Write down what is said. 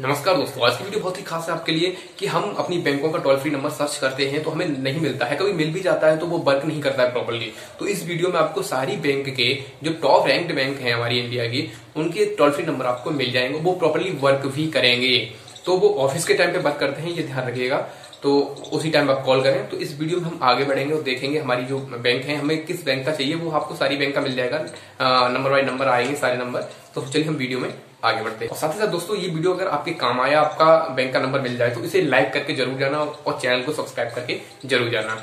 नमस्कार दोस्तों, आज की वीडियो बहुत ही खास है आपके लिए कि हम अपनी बैंकों का टोल फ्री नंबर सर्च करते हैं तो हमें नहीं मिलता है। कभी मिल भी जाता है तो वो वर्क नहीं करता है प्रॉपरली। तो इस वीडियो में आपको सारी बैंक के जो टॉप रैंक्ड बैंक हैं हमारी इंडिया की, उनके टोल फ्री नंबर आपको मिल जाएँगे। वो प्रॉपरली वर्क भी करेंगे। तो वो ऑफ़िस के टाइम पे वर्क करते हैं, ये ध्यान रखिएगा। तो उसी टाइम आप कॉल करें तो इस वीडियो में हम आगे बढ़ेंगे और देखेंगे हमारी जो बैंक है, हमें किस बैंक का चाहिए, वो आपको सारी बैंक का मिल जाएगा। नंबर वाइज नंबर आएँगे सारे नंबर तो चलिए हम वीडियो में आगे बढ़ते हैं। और साथ ही साथ दोस्तों, ये वीडियो अगर आपके काम आया, आपका बैंक का नंबर मिल जाए तो इसे लाइक करके ज़रूर जाना और चैनल को सब्सक्राइब करके ज़रूर जाना।